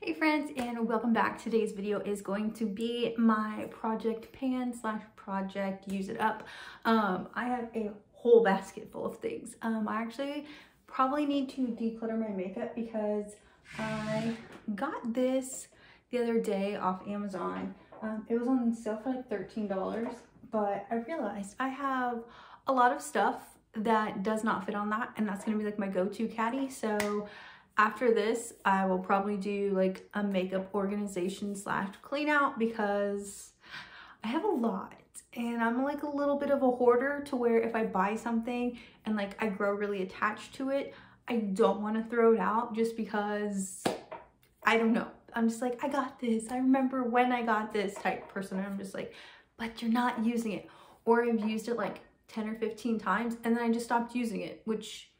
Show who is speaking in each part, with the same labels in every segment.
Speaker 1: Hey friends and welcome back. Today's video is going to be my project pan slash project use it up. Um, I have a whole basket full of things. Um, I actually probably need to declutter my makeup because I got this the other day off Amazon. Um, it was on sale for like $13, but I realized I have a lot of stuff that does not fit on that and that's gonna be like my go-to caddy. So after this, I will probably do like a makeup organization slash clean out because I have a lot and I'm like a little bit of a hoarder to where if I buy something and like I grow really attached to it, I don't want to throw it out just because I don't know. I'm just like, I got this. I remember when I got this type person. I'm just like, but you're not using it. Or I've used it like 10 or 15 times and then I just stopped using it, which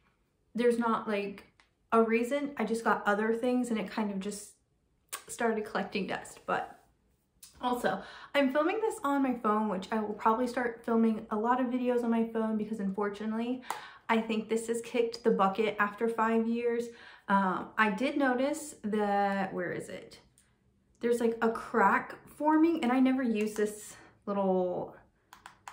Speaker 1: there's not like a reason. I just got other things and it kind of just started collecting dust. But also, I'm filming this on my phone, which I will probably start filming a lot of videos on my phone because unfortunately, I think this has kicked the bucket after five years. Um, I did notice that, where is it? There's like a crack forming and I never use this little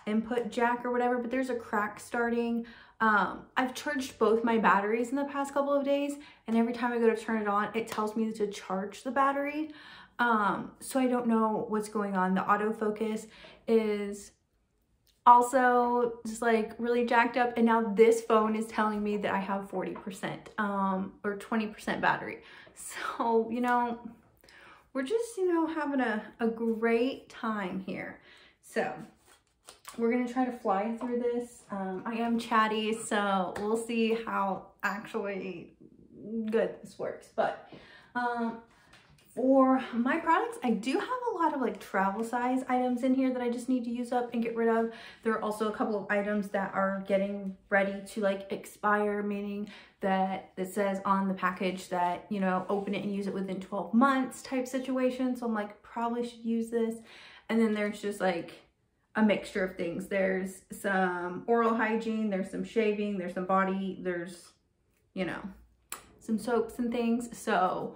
Speaker 1: input jack or whatever, but there's a crack starting um, I've charged both my batteries in the past couple of days and every time I go to turn it on, it tells me to charge the battery. Um, so I don't know what's going on. The autofocus is also just like really jacked up and now this phone is telling me that I have 40% um, or 20% battery. So, you know, we're just, you know, having a, a great time here. So we're gonna try to fly through this. Um, I am chatty, so we'll see how actually good this works. But um, for my products, I do have a lot of like travel size items in here that I just need to use up and get rid of. There are also a couple of items that are getting ready to like expire, meaning that it says on the package that, you know, open it and use it within 12 months type situation. So I'm like, probably should use this. And then there's just like a mixture of things. There's some oral hygiene, there's some shaving, there's some body, there's, you know, some soaps and things. So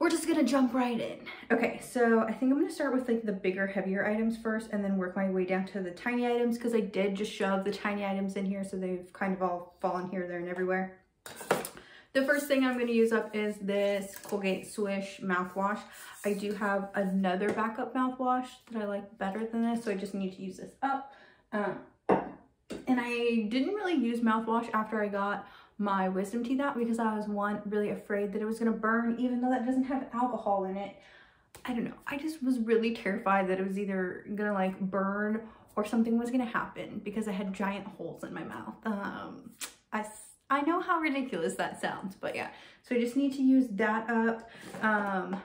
Speaker 1: we're just gonna jump right in. Okay, so I think I'm gonna start with like the bigger, heavier items first and then work my way down to the tiny items because I did just shove the tiny items in here so they've kind of all fallen here, there, and everywhere. The first thing I'm going to use up is this Colgate Swish mouthwash. I do have another backup mouthwash that I like better than this, so I just need to use this up. Um, and I didn't really use mouthwash after I got my wisdom teeth out because I was one really afraid that it was going to burn even though that doesn't have alcohol in it. I don't know. I just was really terrified that it was either going to like burn or something was going to happen because I had giant holes in my mouth. Um, I I know how ridiculous that sounds, but yeah. So I just need to use that up um,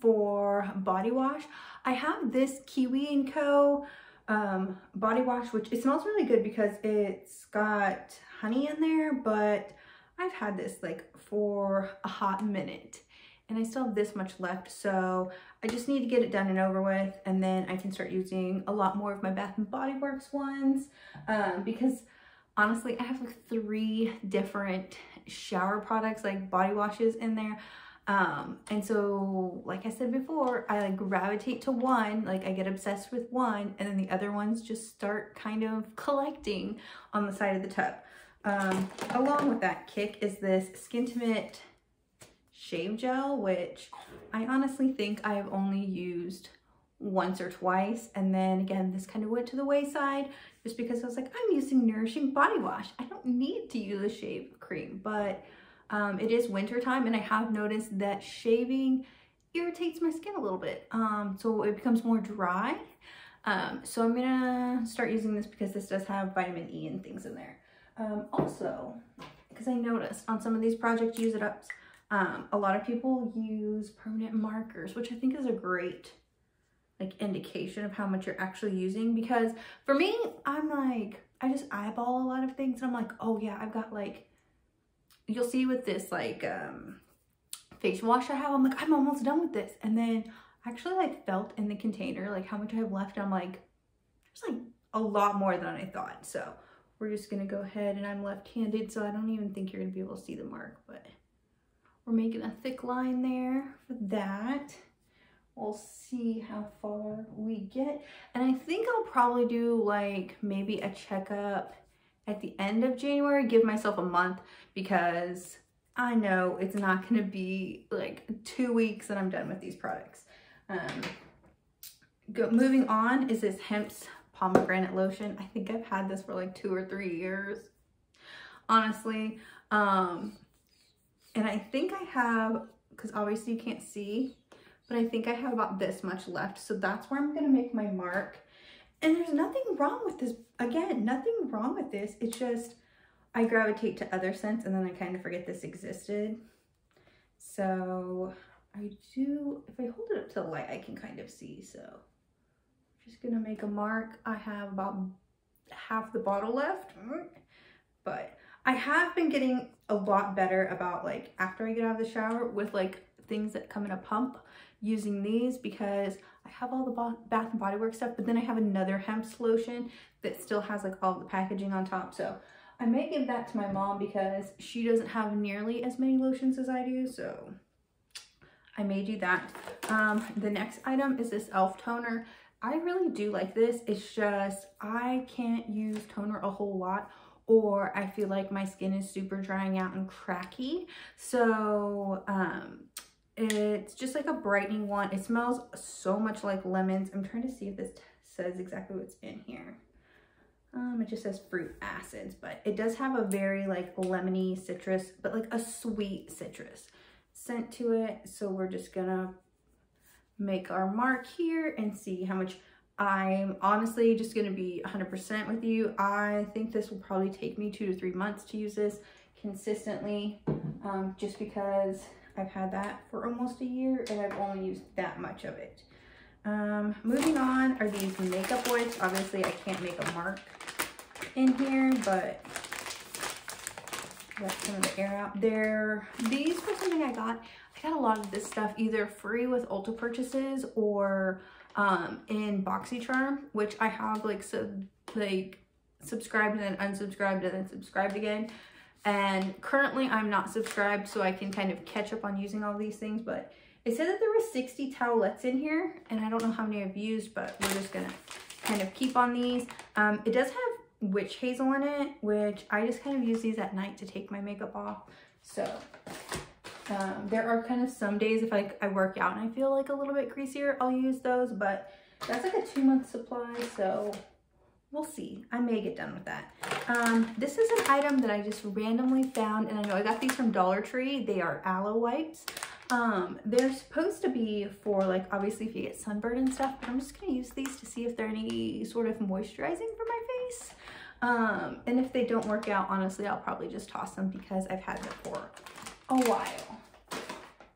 Speaker 1: for body wash. I have this Kiwi & Co. Um, body wash, which it smells really good because it's got honey in there, but I've had this like for a hot minute and I still have this much left. So I just need to get it done and over with. And then I can start using a lot more of my Bath & Body Works ones um, because honestly, I have like three different shower products, like body washes in there. Um, and so, like I said before, I like gravitate to one, like I get obsessed with one, and then the other ones just start kind of collecting on the side of the tub. Um, along with that kick is this Skintimate Shave Gel, which I honestly think I have only used once or twice. And then again, this kind of went to the wayside just because I was like, I'm using Nourishing Body Wash. I don't need to use a shave cream, but um, it is winter time and I have noticed that shaving irritates my skin a little bit. Um, so it becomes more dry. Um, so I'm gonna start using this because this does have vitamin E and things in there. Um, also, because I noticed on some of these project use it ups, um, a lot of people use permanent markers, which I think is a great like indication of how much you're actually using because for me I'm like I just eyeball a lot of things and I'm like oh yeah I've got like you'll see with this like um face wash I have I'm like I'm almost done with this and then I actually like felt in the container like how much I have left I'm like there's like a lot more than I thought so we're just gonna go ahead and I'm left-handed so I don't even think you're gonna be able to see the mark but we're making a thick line there for that. We'll see how far we get. And I think I'll probably do like maybe a checkup at the end of January, give myself a month because I know it's not gonna be like two weeks that I'm done with these products. Um, go, moving on is this Hempz pomegranate lotion. I think I've had this for like two or three years, honestly. Um, and I think I have, because obviously you can't see, but I think I have about this much left. So that's where I'm gonna make my mark. And there's nothing wrong with this. Again, nothing wrong with this. It's just, I gravitate to other scents and then I kind of forget this existed. So I do, if I hold it up to the light, I can kind of see. So just gonna make a mark. I have about half the bottle left, but I have been getting a lot better about like after I get out of the shower with like things that come in a pump using these because I have all the Bath and Body Works stuff, but then I have another hemp lotion that still has like all the packaging on top. So I may give that to my mom because she doesn't have nearly as many lotions as I do. So I may do that. Um, the next item is this e.l.f. toner. I really do like this. It's just I can't use toner a whole lot or I feel like my skin is super drying out and cracky. So um, it's just like a brightening one. It smells so much like lemons. I'm trying to see if this says exactly what's in here. Um, it just says fruit acids, but it does have a very like lemony citrus, but like a sweet citrus scent to it. So we're just gonna make our mark here and see how much I'm honestly just gonna be 100% with you. I think this will probably take me two to three months to use this consistently um, just because I've had that for almost a year and I've only used that much of it. Um, moving on are these makeup wipes. Obviously I can't make a mark in here, but let some of the air out there. These were something I got. I got a lot of this stuff either free with Ulta purchases or um, in BoxyCharm, which I have like so like subscribed and then unsubscribed and then subscribed again. And currently I'm not subscribed so I can kind of catch up on using all these things. But it said that there were 60 towelettes in here and I don't know how many I've used, but we're just gonna kind of keep on these. Um, it does have witch hazel in it, which I just kind of use these at night to take my makeup off. So um, there are kind of some days if I, I work out and I feel like a little bit greasier, I'll use those, but that's like a two month supply. So we'll see. I may get done with that. Um, this is an item that I just randomly found, and I know I got these from Dollar Tree. They are aloe wipes. Um, they're supposed to be for like, obviously if you get sunburn and stuff, but I'm just gonna use these to see if they're any sort of moisturizing for my face. Um, and if they don't work out, honestly, I'll probably just toss them because I've had them for a while.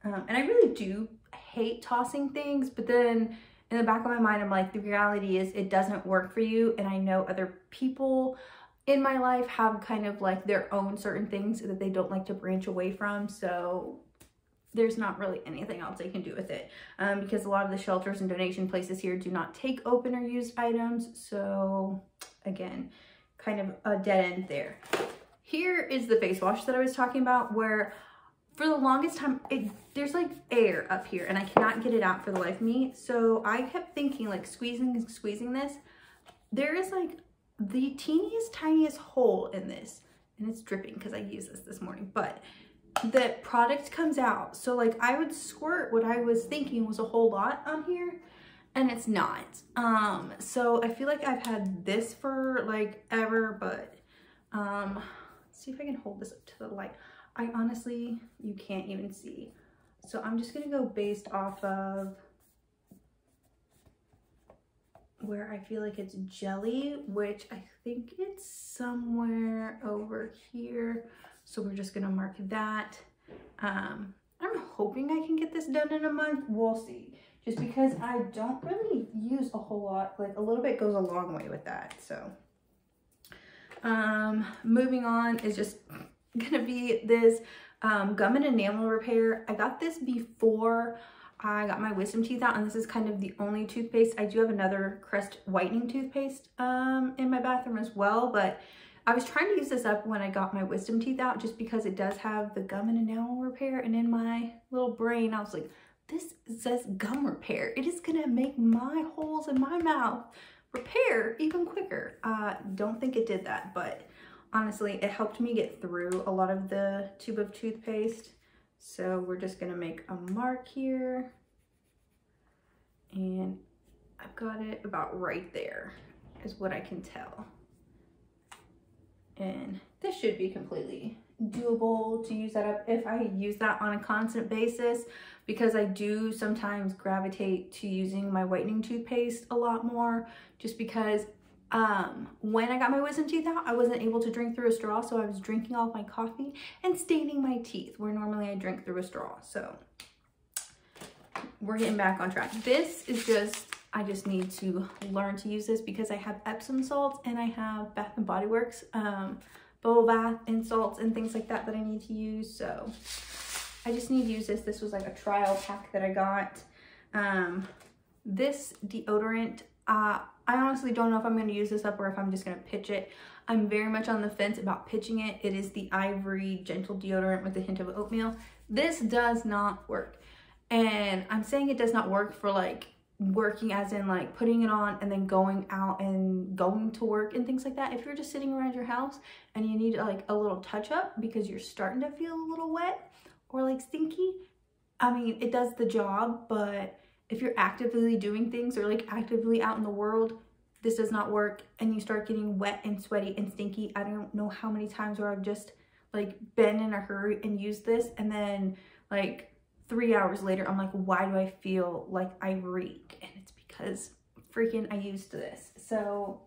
Speaker 1: Um, and I really do hate tossing things, but then in the back of my mind, I'm like, the reality is it doesn't work for you. And I know other people in my life have kind of like their own certain things that they don't like to branch away from. So there's not really anything else they can do with it um, because a lot of the shelters and donation places here do not take open or used items. So again, kind of a dead end there. Here is the face wash that I was talking about where for the longest time, it, there's like air up here and I cannot get it out for the life of me. So I kept thinking like squeezing and squeezing this. There is like the teeniest, tiniest hole in this and it's dripping because I used this this morning, but the product comes out. So like I would squirt what I was thinking was a whole lot on here and it's not. Um, so I feel like I've had this for like ever, but um, let's see if I can hold this up to the light. I honestly, you can't even see. So I'm just gonna go based off of where I feel like it's jelly, which I think it's somewhere over here. So we're just gonna mark that. Um, I'm hoping I can get this done in a month. We'll see. Just because I don't really use a whole lot, like a little bit goes a long way with that. So um, moving on is just gonna be this um, gum and enamel repair. I got this before I got my wisdom teeth out and this is kind of the only toothpaste. I do have another Crest whitening toothpaste um, in my bathroom as well, but I was trying to use this up when I got my wisdom teeth out just because it does have the gum and enamel repair. And in my little brain, I was like, this says gum repair. It is gonna make my holes in my mouth repair even quicker. Uh, don't think it did that, but honestly, it helped me get through a lot of the tube of toothpaste. So we're just gonna make a mark here. And I've got it about right there is what I can tell. And this should be completely doable to use that up if I use that on a constant basis because I do sometimes gravitate to using my whitening toothpaste a lot more just because um, when I got my wisdom teeth out, I wasn't able to drink through a straw, so I was drinking all my coffee and staining my teeth, where normally I drink through a straw. So we're getting back on track. This is just, I just need to learn to use this because I have Epsom salts and I have Bath and Body Works um, bubble bath and salts and things like that that I need to use. So I just need to use this. This was like a trial pack that I got. Um, this deodorant, uh, I honestly don't know if I'm going to use this up or if I'm just going to pitch it. I'm very much on the fence about pitching it. It is the Ivory Gentle Deodorant with a hint of oatmeal. This does not work. And I'm saying it does not work for like working as in like putting it on and then going out and going to work and things like that. If you're just sitting around your house and you need like a little touch up because you're starting to feel a little wet or like stinky, I mean, it does the job, but if you're actively doing things or like actively out in the world, this does not work and you start getting wet and sweaty and stinky. I don't know how many times where I've just like been in a hurry and used this and then like three hours later, I'm like, why do I feel like I reek? And it's because freaking I used this. So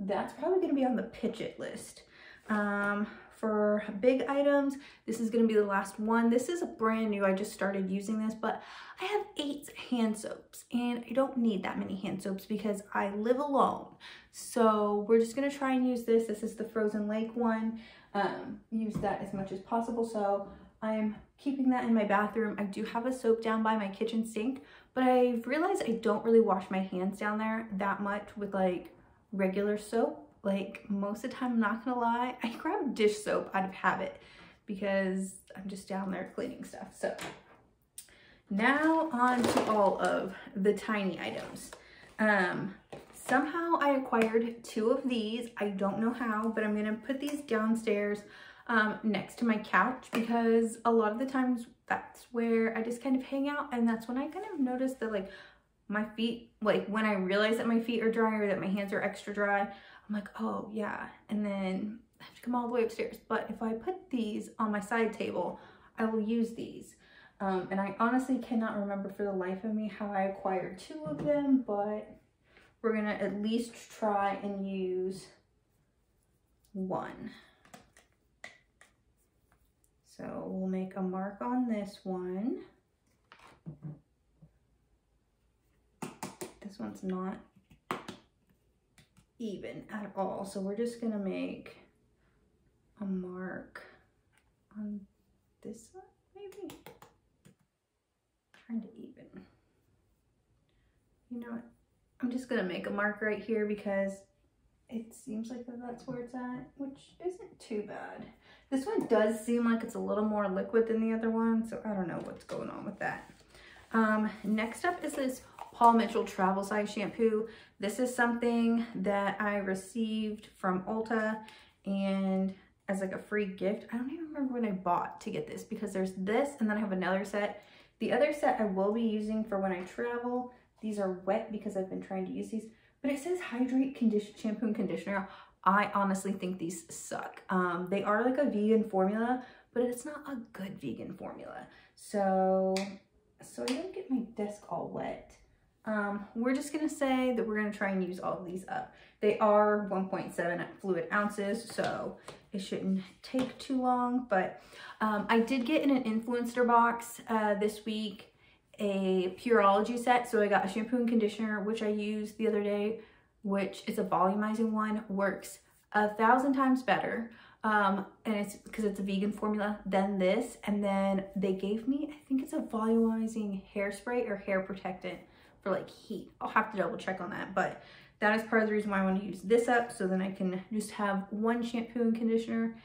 Speaker 1: that's probably gonna be on the pitch it list. Um, for big items, this is gonna be the last one. This is a brand new, I just started using this, but I have eight hand soaps and I don't need that many hand soaps because I live alone. So we're just gonna try and use this. This is the Frozen Lake one. Um, use that as much as possible. So I'm keeping that in my bathroom. I do have a soap down by my kitchen sink, but I've realized I don't really wash my hands down there that much with like regular soap like most of the time, I'm not gonna lie, I grab dish soap out of habit because I'm just down there cleaning stuff. So now on to all of the tiny items. Um, somehow I acquired two of these. I don't know how, but I'm gonna put these downstairs um, next to my couch because a lot of the times that's where I just kind of hang out and that's when I kind of notice that like my feet, like when I realize that my feet are dry or that my hands are extra dry, I'm like, oh yeah. And then I have to come all the way upstairs. But if I put these on my side table, I will use these. Um, and I honestly cannot remember for the life of me how I acquired two of them, but we're gonna at least try and use one. So we'll make a mark on this one. This one's not even at all. So we're just gonna make a mark on this one, maybe? Trying to even. You know what? I'm just gonna make a mark right here because it seems like that's where it's at, which isn't too bad. This one does seem like it's a little more liquid than the other one, so I don't know what's going on with that. Um, next up is this Paul Mitchell Travel Size Shampoo. This is something that I received from Ulta and as like a free gift. I don't even remember when I bought to get this because there's this and then I have another set. The other set I will be using for when I travel. These are wet because I've been trying to use these, but it says hydrate condition shampoo and conditioner. I honestly think these suck. Um, they are like a vegan formula, but it's not a good vegan formula. So, so I don't get my desk all wet. Um, we're just gonna say that we're gonna try and use all of these up. They are 1.7 fluid ounces, so it shouldn't take too long, but um, I did get in an influencer box uh, this week a Pureology set. So I got a shampoo and conditioner, which I used the other day, which is a volumizing one, works a thousand times better. Um, and it's because it's a vegan formula than this. And then they gave me, I think it's a volumizing hairspray or hair protectant for like heat. I'll have to double check on that, but that is part of the reason why I want to use this up so then I can just have one shampoo and conditioner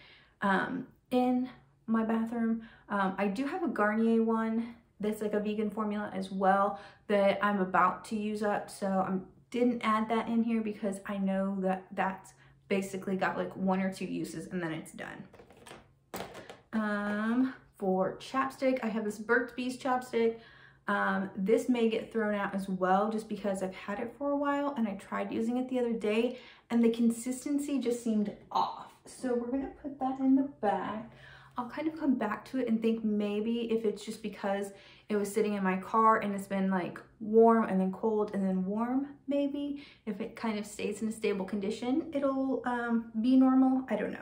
Speaker 1: um, in my bathroom. Um, I do have a Garnier one that's like a vegan formula as well that I'm about to use up. So I didn't add that in here because I know that that's basically got like one or two uses and then it's done. Um, for chapstick, I have this Burt's Bees chapstick. Um, this may get thrown out as well just because I've had it for a while and I tried using it the other day and the consistency just seemed off. So we're gonna put that in the back. I'll kind of come back to it and think maybe if it's just because it was sitting in my car and it's been like warm and then cold and then warm, maybe if it kind of stays in a stable condition, it'll um, be normal. I don't know.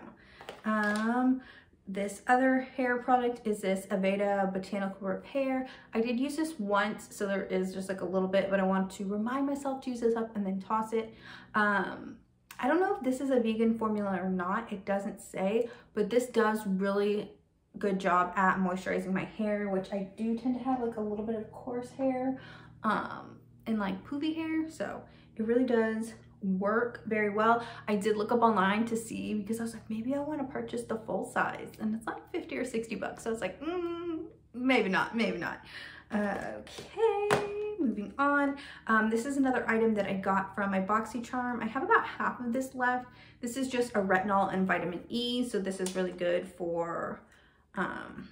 Speaker 1: Um, this other hair product is this Aveda Botanical Repair. I did use this once, so there is just like a little bit, but I want to remind myself to use this up and then toss it. Um, I don't know if this is a vegan formula or not. It doesn't say, but this does really good job at moisturizing my hair, which I do tend to have like a little bit of coarse hair um, and like poofy hair. So it really does work very well. I did look up online to see because I was like, maybe I want to purchase the full size and it's like 50 or 60 bucks. So I was like, mm, maybe not, maybe not. Okay, moving on. Um, this is another item that I got from my BoxyCharm. I have about half of this left. This is just a retinol and vitamin E. So this is really good for um,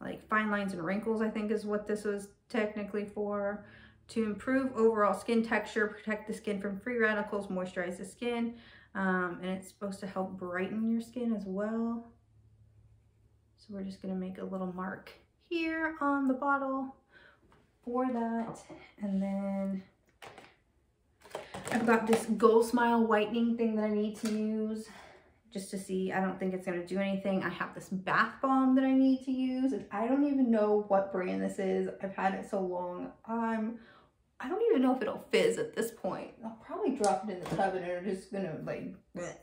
Speaker 1: like fine lines and wrinkles, I think is what this was technically for to improve overall skin texture, protect the skin from free radicals, moisturize the skin, um, and it's supposed to help brighten your skin as well. So we're just gonna make a little mark here on the bottle for that. And then I've got this Gold Smile whitening thing that I need to use just to see. I don't think it's to do anything. I have this bath bomb that I need to use. I don't even know what brand this is. I've had it so long. Um, I don't even know if it'll fizz at this point. I'll probably drop it in the tub and it's just gonna like, bleh.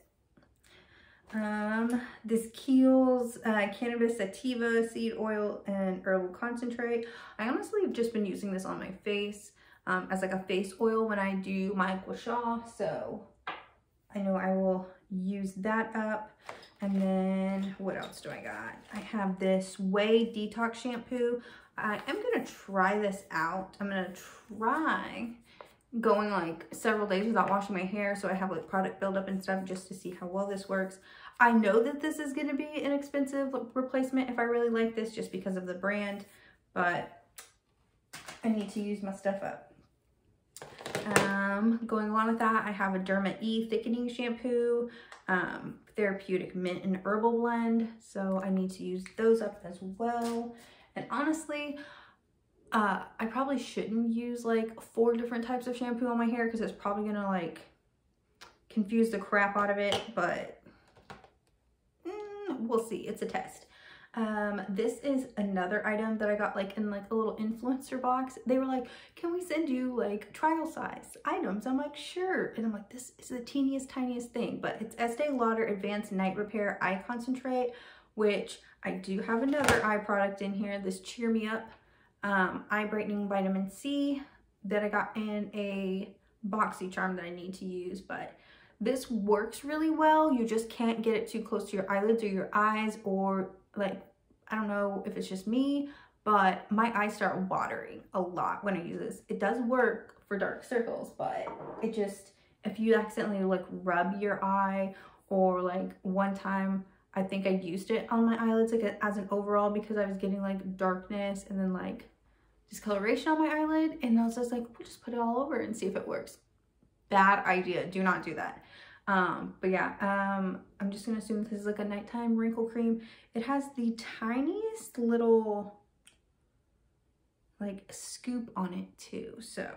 Speaker 1: Um, this Kiehl's uh, Cannabis Sativa Seed Oil and Herbal Concentrate. I honestly have just been using this on my face um, as like a face oil when I do my gua sha. So I know I will use that up. And then what else do I got? I have this Ouai Detox Shampoo. I am to try this out. I'm to try going like several days without washing my hair so I have like product buildup and stuff just to see how well this works. I know that this is to be an expensive replacement if I really like this just because of the brand, but I need to use my stuff up. Um, going along with that, I have a Derma E thickening shampoo, um, therapeutic mint and herbal blend. So I need to use those up as well. And honestly, uh, I probably shouldn't use like four different types of shampoo on my hair because it's probably gonna like confuse the crap out of it, but mm, we'll see, it's a test. Um, this is another item that I got like in like a little influencer box. They were like, can we send you like trial size items? I'm like, sure. And I'm like, this is the teeniest, tiniest thing, but it's Estee Lauder Advanced Night Repair Eye Concentrate, which I do have another eye product in here, this Cheer Me Up um, Eye Brightening Vitamin C that I got in a BoxyCharm that I need to use, but this works really well. You just can't get it too close to your eyelids or your eyes or like, I don't know if it's just me, but my eyes start watering a lot when I use this. It does work for dark circles, but it just, if you accidentally like rub your eye or like one time I think I used it on my eyelids like as an overall because I was getting like darkness and then like discoloration on my eyelid and I was just like, we'll just put it all over and see if it works. Bad idea. Do not do that. Um, but yeah, um, I'm just gonna assume this is like a nighttime wrinkle cream. It has the tiniest little like scoop on it too. So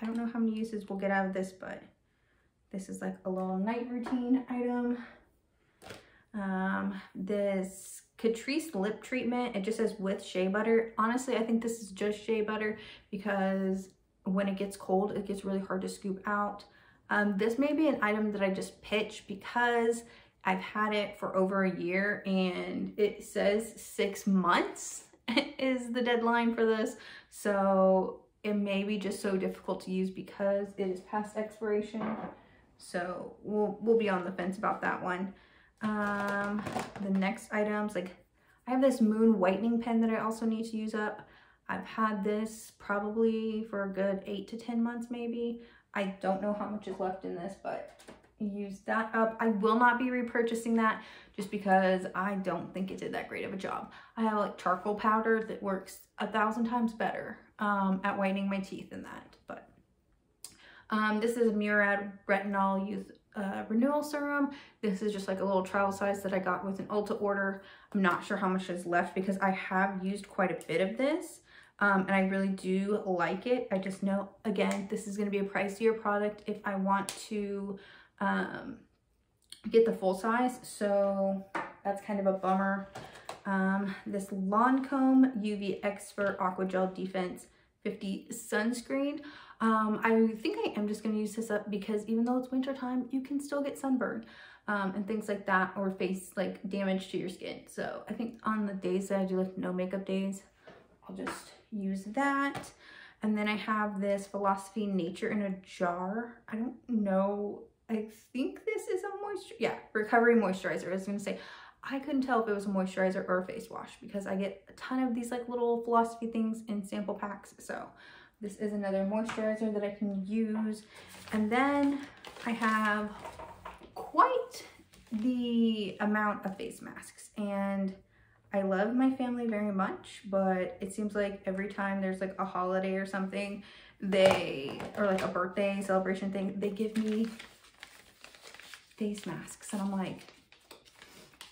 Speaker 1: I don't know how many uses we'll get out of this, but this is like a little night routine item. Um, this Catrice lip treatment, it just says with shea butter. Honestly, I think this is just shea butter because when it gets cold, it gets really hard to scoop out. Um, this may be an item that I just pitch because I've had it for over a year and it says six months is the deadline for this. So it may be just so difficult to use because it is past expiration. So we'll, we'll be on the fence about that one. Um, the next items, like I have this moon whitening pen that I also need to use up. I've had this probably for a good eight to 10 months maybe. I don't know how much is left in this, but use that up. I will not be repurchasing that just because I don't think it did that great of a job. I have like charcoal powder that works a thousand times better um, at whitening my teeth than that. But um, this is Murad Retinol Youth uh, Renewal Serum. This is just like a little travel size that I got with an Ulta order. I'm not sure how much is left because I have used quite a bit of this. Um, and I really do like it. I just know, again, this is going to be a pricier product if I want to um, get the full size. So that's kind of a bummer. Um, this Lancome UV Expert Aqua Gel Defense 50 sunscreen. Um, I think I am just going to use this up because even though it's winter time, you can still get sunburn um, and things like that or face like damage to your skin. So I think on the days that I do like no makeup days, I'll just use that. And then I have this Philosophy Nature in a jar. I don't know. I think this is a moisture. Yeah, recovery moisturizer. I was going to say, I couldn't tell if it was a moisturizer or a face wash because I get a ton of these like little Philosophy things in sample packs. So this is another moisturizer that I can use. And then I have quite the amount of face masks and I love my family very much, but it seems like every time there's like a holiday or something, they, or like a birthday celebration thing, they give me face masks. And I'm like,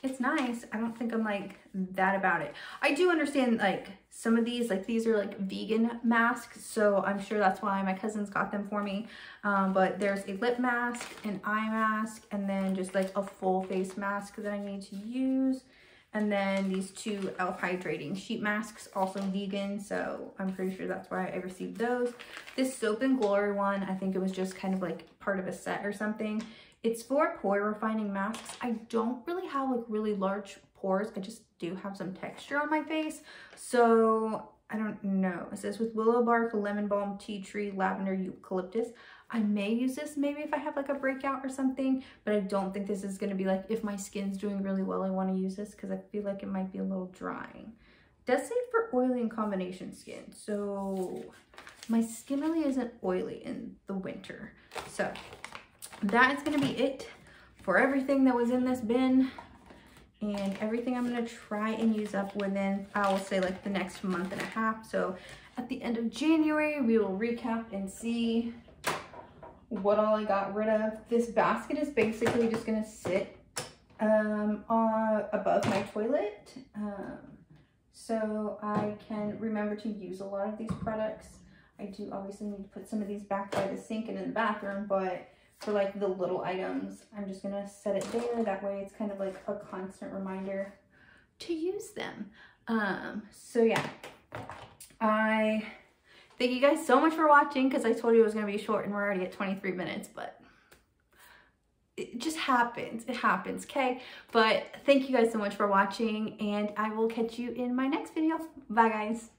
Speaker 1: it's nice. I don't think I'm like that about it. I do understand like some of these, like these are like vegan masks. So I'm sure that's why my cousins got them for me. Um, but there's a lip mask, an eye mask, and then just like a full face mask that I need to use. And then these two e.l.f. Hydrating Sheet Masks, also vegan, so I'm pretty sure that's why I received those. This Soap and Glory one, I think it was just kind of like part of a set or something. It's for pore refining masks. I don't really have like really large pores. I just do have some texture on my face. So I don't know. It says with willow bark, lemon balm, tea tree, lavender, eucalyptus. I may use this maybe if I have like a breakout or something, but I don't think this is gonna be like, if my skin's doing really well, I wanna use this because I feel like it might be a little drying. It does say for oily and combination skin. So my skin really isn't oily in the winter. So that is gonna be it for everything that was in this bin and everything I'm gonna try and use up within, I will say like the next month and a half. So at the end of January, we will recap and see what all I got rid of. This basket is basically just gonna sit um, on, above my toilet. Um, so I can remember to use a lot of these products. I do obviously need to put some of these back by the sink and in the bathroom, but for like the little items, I'm just gonna set it there. That way it's kind of like a constant reminder to use them. Um, so yeah, I Thank you guys so much for watching because I told you it was to be short and we're already at 23 minutes, but it just happens. It happens, okay? But thank you guys so much for watching and I will catch you in my next video. Bye, guys.